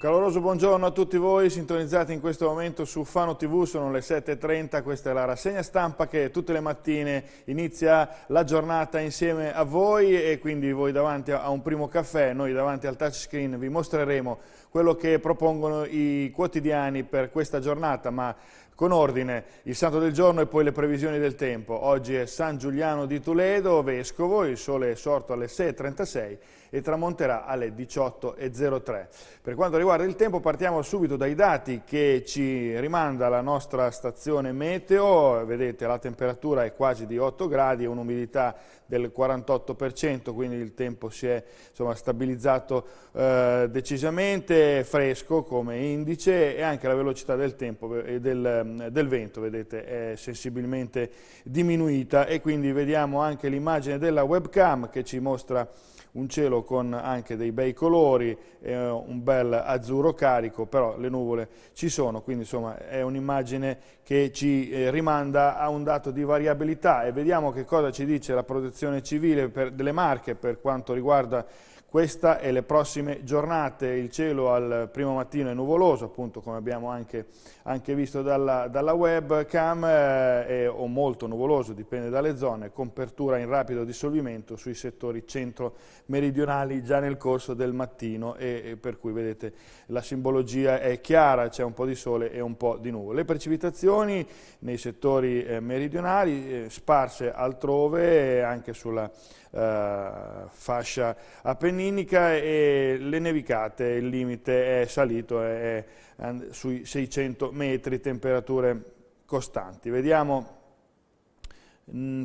Caloroso buongiorno a tutti voi, sintonizzati in questo momento su Fano TV, sono le 7.30, questa è la rassegna stampa che tutte le mattine inizia la giornata insieme a voi e quindi voi davanti a un primo caffè, noi davanti al touchscreen vi mostreremo quello che propongono i quotidiani per questa giornata, ma con ordine il santo del giorno e poi le previsioni del tempo. Oggi è San Giuliano di Toledo, vescovo, il sole è sorto alle 6.36 e tramonterà alle 18.03. Per quanto riguarda il tempo partiamo subito dai dati che ci rimanda la nostra stazione meteo, vedete la temperatura è quasi di 8 gradi e un'umidità del 48%, quindi il tempo si è insomma, stabilizzato eh, decisamente, fresco come indice e anche la velocità del tempo e del, del vento, vedete, è sensibilmente diminuita. E quindi vediamo anche l'immagine della webcam che ci mostra un cielo con anche dei bei colori, eh, un bel azzurro carico, però le nuvole ci sono, quindi insomma è un'immagine che ci eh, rimanda a un dato di variabilità. E vediamo che cosa ci dice la protezione civile per, delle Marche per quanto riguarda questa e le prossime giornate, il cielo al primo mattino è nuvoloso, appunto come abbiamo anche, anche visto dalla, dalla webcam, eh, o molto nuvoloso, dipende dalle zone, con apertura in rapido dissolvimento sui settori centro-meridionali già nel corso del mattino e, e, per cui vedete la simbologia è chiara, c'è un po' di sole e un po' di nuvole. Le precipitazioni nei settori eh, meridionali eh, sparse altrove, anche sulla eh, fascia appenninica e le nevicate, il limite è salito, è, è sui 600 metri, temperature costanti. Vediamo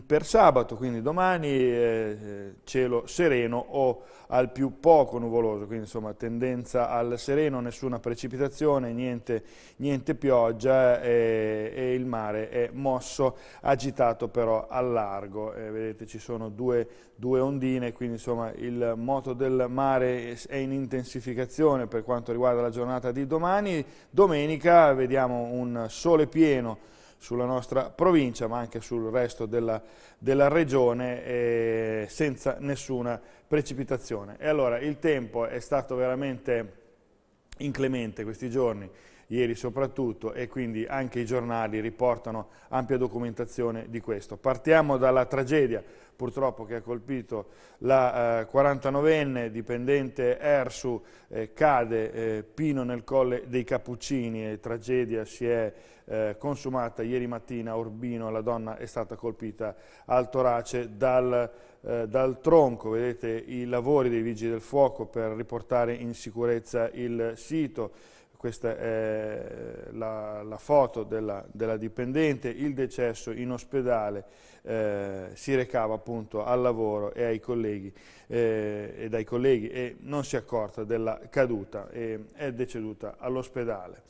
per sabato, quindi domani, eh, cielo sereno o al più poco nuvoloso, quindi insomma tendenza al sereno, nessuna precipitazione, niente, niente pioggia eh, e il mare è mosso, agitato però al largo. Eh, vedete ci sono due, due, ondine, quindi insomma il moto del mare è in intensificazione per quanto riguarda la giornata di domani. Domenica vediamo un sole pieno sulla nostra provincia ma anche sul resto della, della regione eh, senza nessuna precipitazione. E allora il tempo è stato veramente inclemente questi giorni, ieri soprattutto, e quindi anche i giornali riportano ampia documentazione di questo. Partiamo dalla tragedia purtroppo che ha colpito la eh, 49enne dipendente Ersu, eh, cade eh, Pino nel colle dei Cappuccini e tragedia si è eh, consumata. Ieri mattina a Urbino, la donna è stata colpita al torace dal, eh, dal tronco, vedete i lavori dei vigili del fuoco per riportare in sicurezza il sito, questa è la, la foto della, della, dipendente, il decesso in ospedale eh, si recava appunto al lavoro e ai colleghi, eh, e dai colleghi e non si è accorta della caduta e è deceduta all'ospedale.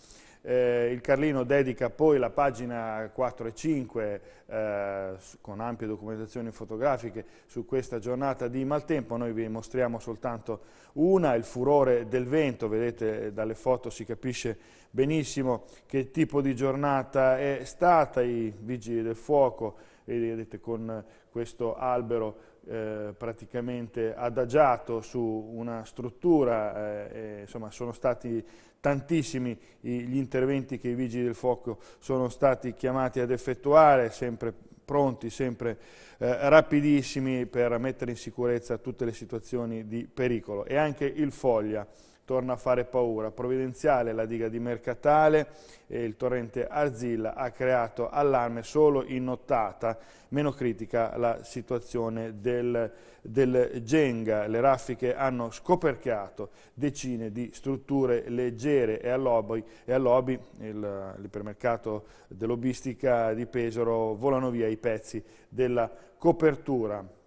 Eh, il Carlino dedica poi la pagina 4 e 5 eh, con ampie documentazioni fotografiche su questa giornata di maltempo, noi vi mostriamo soltanto una, il furore del vento, vedete dalle foto si capisce benissimo che tipo di giornata è stata, i vigili del fuoco, vedete con questo albero eh, praticamente adagiato su una struttura, eh, insomma sono stati tantissimi gli interventi che i vigili del fuoco sono stati chiamati ad effettuare, sempre pronti, sempre eh, rapidissimi per mettere in sicurezza tutte le situazioni di pericolo. E anche il Foglia, torna a fare paura. Provvidenziale, la diga di Mercatale e il torrente Arzilla ha creato allarme solo in nottata, meno critica la situazione del, del Genga. Le raffiche hanno scoperchiato decine di strutture leggere e all'Obi, l'ipermercato dell'Obistica di Pesaro, volano via i pezzi della copertura.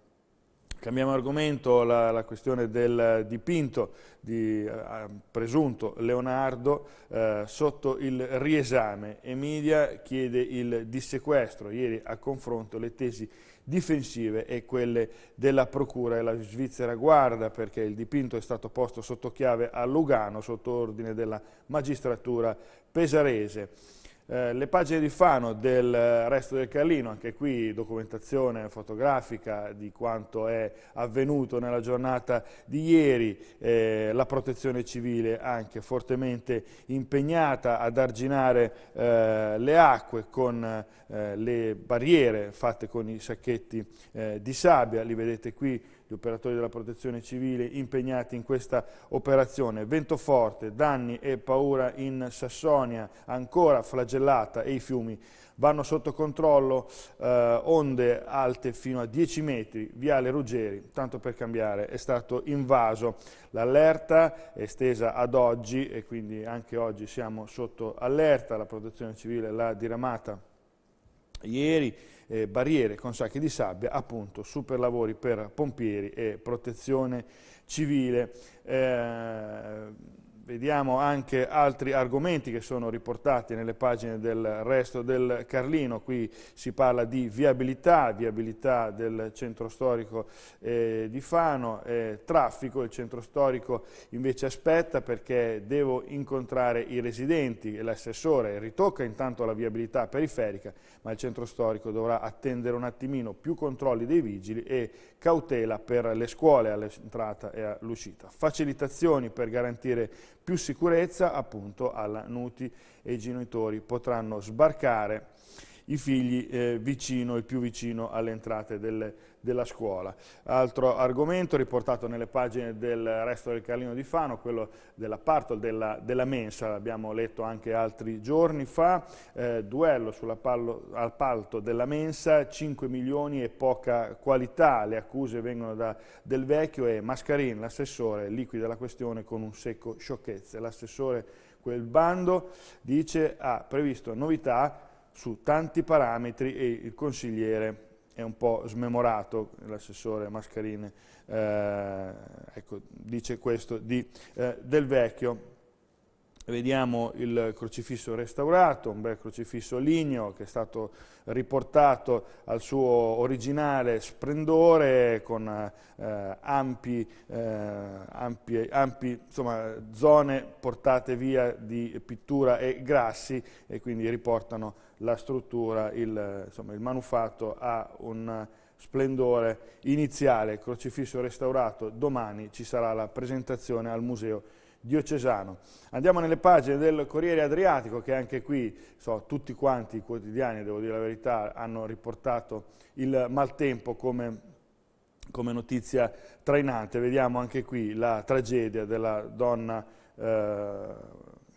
Cambiamo argomento, la, la, questione del dipinto di eh, presunto Leonardo eh, sotto il riesame. Emilia chiede il dissequestro, ieri a confronto le tesi difensive e quelle della Procura e la Svizzera guarda perché il dipinto è stato posto sotto chiave a Lugano sotto ordine della magistratura pesarese. Eh, le pagine di Fano del resto del Carlino, anche qui documentazione fotografica di quanto è avvenuto nella giornata di ieri, eh, la protezione civile anche fortemente impegnata ad arginare eh, le acque con eh, le barriere fatte con i sacchetti eh, di sabbia, li vedete qui gli operatori della protezione civile impegnati in questa operazione. Vento forte, danni e paura in Sassonia, ancora flagellata e i fiumi vanno sotto controllo, eh, onde alte fino a 10 metri, Viale Ruggeri, tanto per cambiare, è stato invaso. L'allerta è estesa ad oggi e quindi anche oggi siamo sotto allerta, la protezione civile l'ha diramata ieri, eh, barriere con sacchi di sabbia, appunto super lavori per pompieri e protezione civile. Eh, Vediamo anche altri argomenti che sono riportati nelle pagine del resto del Carlino, qui si parla di viabilità, viabilità del centro storico eh, di Fano, eh, traffico, il centro storico invece aspetta perché devo incontrare i residenti e l'assessore. Ritocca intanto la viabilità periferica, ma il centro storico dovrà attendere un attimino più controlli dei vigili e cautela per le scuole all'entrata e all'uscita. Facilitazioni per garantire più sicurezza appunto alla Nuti e i genitori potranno sbarcare i figli eh, vicino, il più vicino alle entrate delle, della scuola. Altro argomento riportato nelle pagine del resto del Carlino di Fano, quello dell'apparto della, della, mensa, l'abbiamo letto anche altri giorni fa, eh, duello sull'appalto della mensa, 5 milioni e poca qualità, le accuse vengono da Del Vecchio e Mascarin, l'assessore, liquida la questione con un secco sciocchezze. L'assessore quel bando dice ha previsto novità su tanti parametri e il consigliere è un po' smemorato, l'assessore Mascarini eh, ecco, dice questo di, eh, del vecchio. Vediamo il crocifisso restaurato, un bel crocifisso ligneo che è stato riportato al suo originale splendore con eh, ampi, eh, ampi, ampi insomma, zone portate via di pittura e grassi e quindi riportano la struttura, il, insomma, il manufatto ha un splendore iniziale, crocifisso restaurato, domani ci sarà la presentazione al museo diocesano. Andiamo nelle pagine del Corriere Adriatico che anche qui so, tutti quanti i quotidiani, devo dire la verità, hanno riportato il maltempo come, come notizia trainante. Vediamo anche qui la tragedia della donna eh,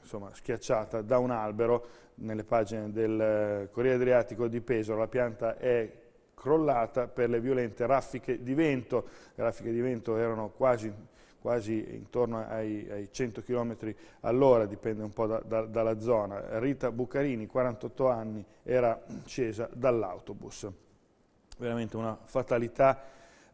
insomma, schiacciata da un albero nelle pagine del Corriere Adriatico di Pesaro. La pianta è crollata per le violente raffiche di vento. Le raffiche di vento erano quasi quasi intorno ai, ai 100 km all'ora, dipende un po' da, da, dalla zona. Rita Bucarini, 48 anni, era scesa dall'autobus. Veramente una fatalità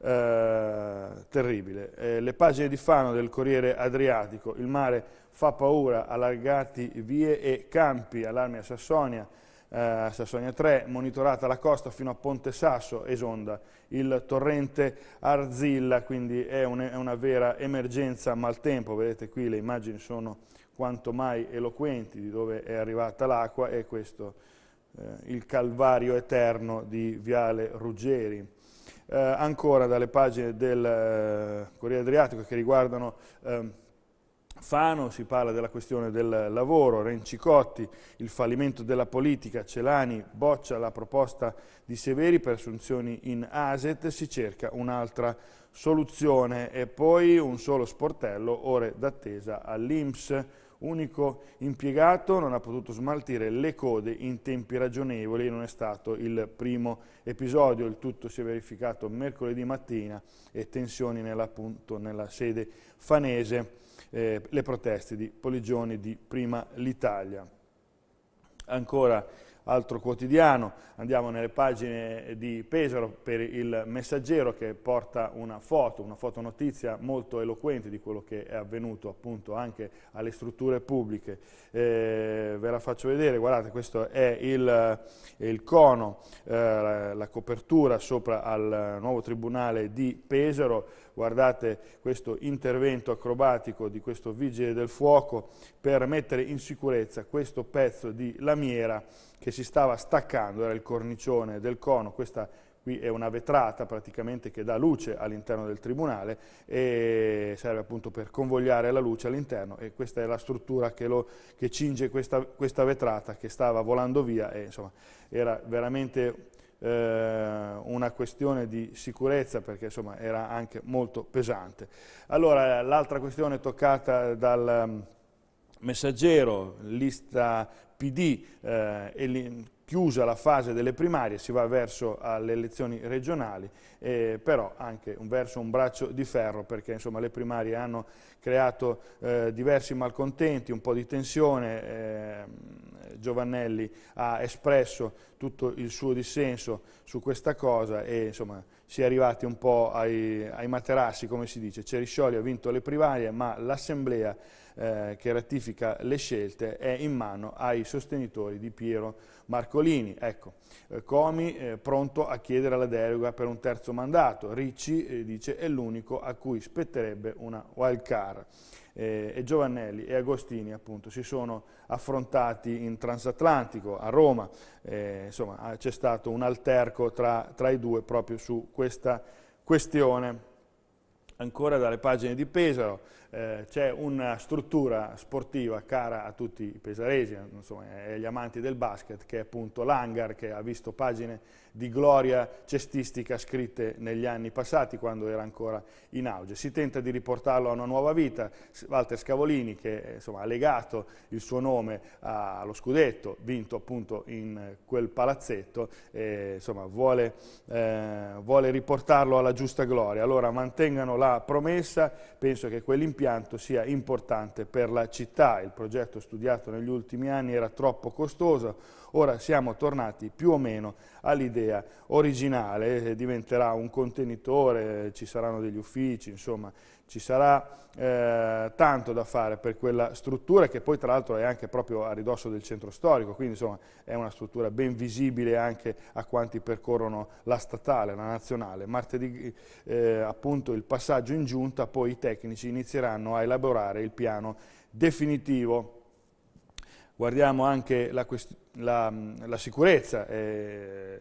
eh, terribile. Eh, le pagine di Fano del Corriere Adriatico, il mare fa paura, allargati vie e campi, allarmi a Sassonia, eh, Sassonia 3, monitorata la costa fino a Ponte Sasso, esonda il torrente Arzilla, quindi è, un, è una vera emergenza maltempo, vedete qui le immagini sono quanto mai eloquenti di dove è arrivata l'acqua e questo eh, il calvario eterno di Viale Ruggeri. Eh, ancora dalle pagine del eh, Corriere Adriatico che riguardano ehm, Fano, si parla della questione del lavoro, Rencicotti, il fallimento della politica, Celani boccia la proposta di Severi per assunzioni in ASET, si cerca un'altra soluzione. E poi un solo sportello, ore d'attesa all'Inps. Unico impiegato non ha potuto smaltire le code in tempi ragionevoli non è stato il primo episodio, il tutto si è verificato mercoledì mattina e tensioni nella, appunto, nella sede fanese eh, le proteste di Poligioni di Prima l'Italia. Ancora altro quotidiano, andiamo nelle pagine di Pesaro per il messaggero che porta una foto, una fotonotizia molto eloquente di quello che è avvenuto appunto anche alle strutture pubbliche. Eh, ve la faccio vedere, guardate questo è il, il cono, eh, la copertura sopra al nuovo tribunale di Pesaro, guardate questo intervento acrobatico di questo vigile del fuoco per mettere in sicurezza questo pezzo di lamiera che si stava staccando, era il cornicione del cono, questa qui è una vetrata praticamente che dà luce all'interno del tribunale e serve appunto per convogliare la luce all'interno e questa è la struttura che, lo, che cinge questa, questa, vetrata che stava volando via e insomma era veramente eh, una questione di sicurezza perché insomma era anche molto pesante. Allora l'altra questione toccata dal um, messaggero, lista PD eh, chiusa la fase delle primarie, si va verso le elezioni regionali, eh, però anche un, verso un braccio di ferro perché insomma, le primarie hanno creato eh, diversi malcontenti, un po' di tensione, eh, Giovannelli ha espresso tutto il suo dissenso su questa cosa e insomma, si è arrivati un po' ai, ai materassi, come si dice, Ceriscioli ha vinto le primarie ma l'assemblea eh, che ratifica le scelte è in mano ai sostenitori di Piero Marcolini. Ecco, eh, Comi eh, pronto a chiedere la deroga per un terzo mandato, Ricci eh, dice è l'unico a cui spetterebbe una wild card. Eh, e Giovannelli e Agostini appunto si sono affrontati in transatlantico a Roma, eh, insomma c'è stato un alterco tra, tra i due proprio su questa questione ancora dalle pagine di Pesaro, eh, c'è una struttura sportiva cara a tutti i pesaresi, insomma, e agli amanti del basket, che è appunto l'Hangar, che ha visto pagine di gloria cestistica scritte negli anni passati, quando era ancora in auge. Si tenta di riportarlo a una nuova vita. Walter Scavolini, che insomma, ha legato il suo nome allo scudetto, vinto appunto in quel palazzetto, e, insomma, vuole, eh, vuole riportarlo alla giusta gloria. Allora mantengano la promessa, penso che quell'impegno l'impianto sia importante per la città. Il progetto studiato negli ultimi anni era troppo costoso, ora siamo tornati più o meno all'idea originale, eh, diventerà un contenitore, ci saranno degli uffici, insomma ci sarà eh, tanto da fare per quella struttura che poi tra l'altro è anche proprio a ridosso del centro storico, quindi insomma è una struttura ben visibile anche a quanti percorrono la statale, la nazionale. Martedì eh, appunto il passaggio in giunta, poi i tecnici inizieranno a elaborare il piano definitivo. Guardiamo anche la, la, la sicurezza, eh,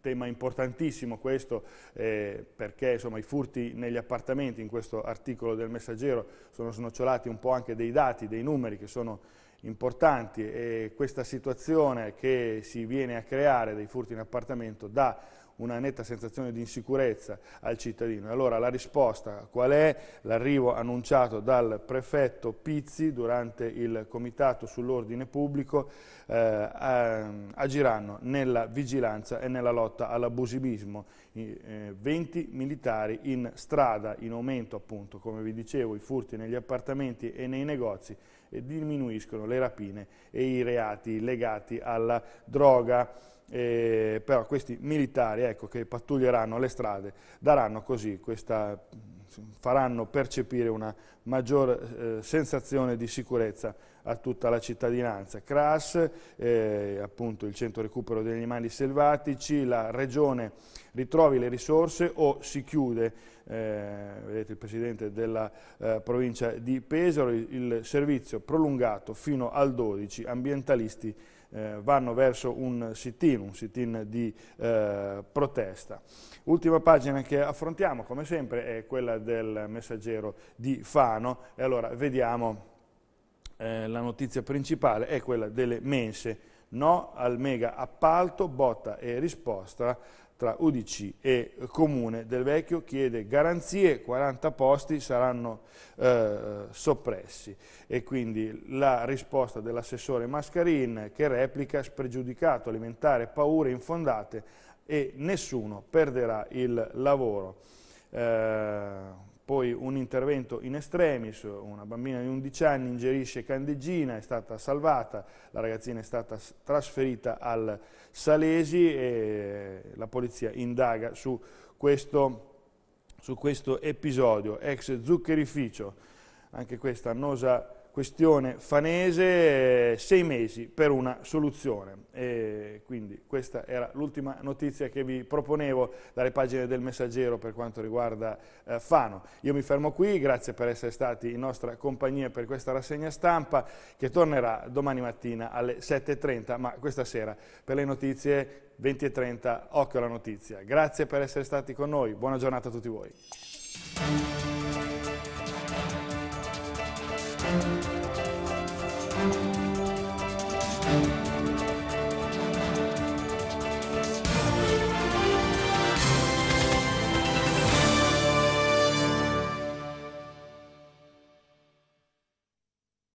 tema importantissimo questo eh, perché insomma, i furti negli appartamenti in questo articolo del Messaggero sono snocciolati un po' anche dei dati, dei numeri che sono importanti e questa situazione che si viene a creare dei furti in appartamento dà una netta sensazione di insicurezza al cittadino. Allora la risposta qual è? L'arrivo annunciato dal prefetto Pizzi durante il comitato sull'ordine pubblico eh, agiranno nella vigilanza e nella lotta all'abusibismo. Eh, 20 militari in strada, in aumento appunto, come vi dicevo, i furti negli appartamenti e nei negozi e diminuiscono le rapine e i reati legati alla droga eh, però questi militari ecco, che pattuglieranno le strade daranno così questa, faranno percepire una maggiore eh, sensazione di sicurezza a tutta la cittadinanza. CRAS, eh, appunto il centro recupero degli animali selvatici, la regione ritrovi le risorse o si chiude, eh, vedete il presidente della eh, provincia di Pesaro, il, il servizio prolungato fino al 12, ambientalisti eh, vanno verso un sit-in, un sit-in di eh, protesta. Ultima pagina che affrontiamo, come sempre, è quella del messaggero di Fano e allora vediamo eh, la notizia principale, è quella delle mense. No al mega appalto, botta e risposta tra UDC e Comune del Vecchio chiede garanzie, 40 posti saranno eh, soppressi e quindi la risposta dell'assessore Mascarin che replica spregiudicato alimentare paure infondate e nessuno perderà il lavoro. Eh, poi un intervento in extremis, una bambina di 11 anni ingerisce candeggina, è stata salvata, la ragazzina è stata trasferita al Salesi e la polizia indaga su questo, su questo episodio, ex zuccherificio, anche questa annosa questione fanese, eh, sei mesi per una soluzione. E quindi questa era l'ultima notizia che vi proponevo dalle pagine del Messaggero per quanto riguarda eh, Fano. Io mi fermo qui, grazie per essere stati in nostra compagnia per questa rassegna stampa che tornerà domani mattina alle 7.30, ma questa sera per le notizie 20.30, occhio alla notizia. Grazie per essere stati con noi, buona giornata a tutti voi.